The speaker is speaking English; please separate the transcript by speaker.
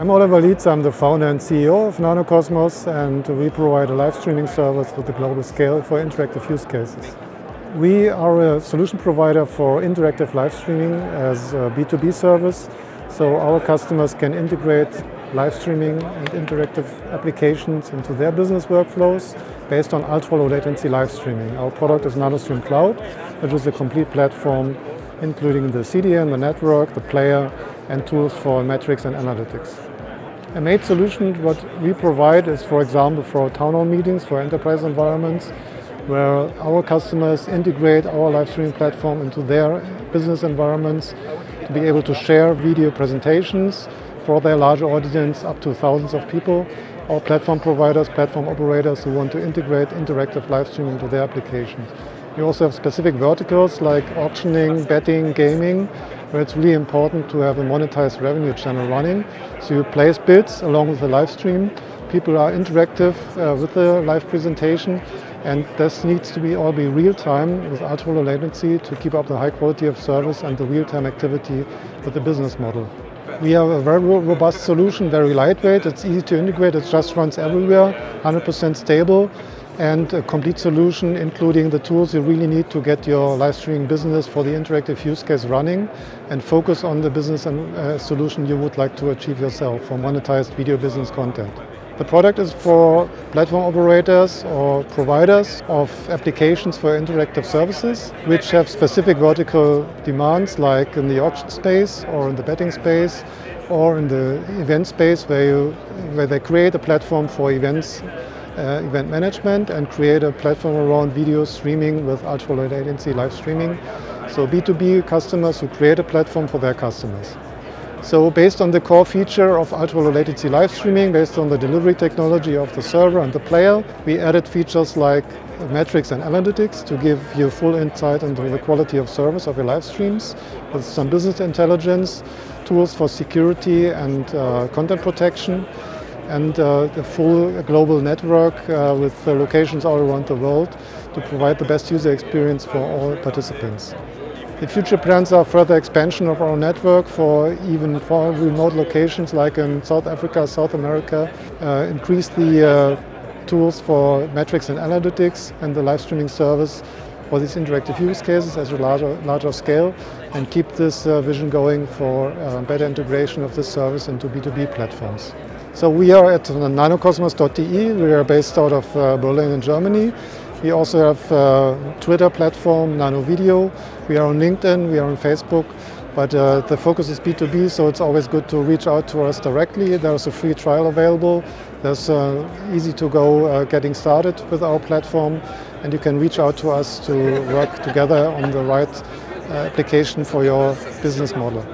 Speaker 1: I'm Oliver Lietz, I'm the founder and CEO of Nanocosmos and we provide a live streaming service with a global scale for interactive use cases. We are a solution provider for interactive live streaming as a B2B service, so our customers can integrate live streaming and interactive applications into their business workflows based on ultra-low latency live streaming. Our product is NanoStream Cloud, which is a complete platform including the CDN, the network, the player, and tools for metrics and analytics. A made solution, what we provide is, for example, for town hall meetings, for enterprise environments, where our customers integrate our live streaming platform into their business environments to be able to share video presentations for their large audience up to thousands of people, or platform providers, platform operators who want to integrate interactive live streaming into their applications. We also have specific verticals like auctioning, betting, gaming, where it's really important to have a monetized revenue channel running. So you place bids along with the live stream. People are interactive uh, with the live presentation and this needs to be all be real time with ultra low latency to keep up the high quality of service and the real time activity with the business model. We have a very robust solution, very lightweight, it's easy to integrate, it just runs everywhere, 100% stable and a complete solution including the tools you really need to get your live streaming business for the interactive use case running and focus on the business and uh, solution you would like to achieve yourself for monetized video business content. The product is for platform operators or providers of applications for interactive services, which have specific vertical demands like in the auction space or in the betting space or in the event space where, you, where they create a platform for events uh, event management and create a platform around video streaming with ultra low latency live streaming. So B2B customers who create a platform for their customers. So based on the core feature of ultra low latency live streaming, based on the delivery technology of the server and the player, we added features like metrics and analytics to give you full insight into the quality of service of your live streams with some business intelligence, tools for security and uh, content protection, and uh, the full global network uh, with uh, locations all around the world to provide the best user experience for all participants. The future plans are further expansion of our network for even for remote locations like in South Africa, South America, uh, increase the uh, tools for metrics and analytics and the live streaming service for these interactive use cases at a larger, larger scale and keep this uh, vision going for better integration of this service into B2B platforms. So we are at nanocosmos.de. We are based out of uh, Berlin in Germany. We also have a uh, Twitter platform, NanoVideo. We are on LinkedIn, we are on Facebook, but uh, the focus is B2B, so it's always good to reach out to us directly. There's a free trial available. There's uh, easy to go uh, getting started with our platform, and you can reach out to us to work together on the right uh, application for your business model.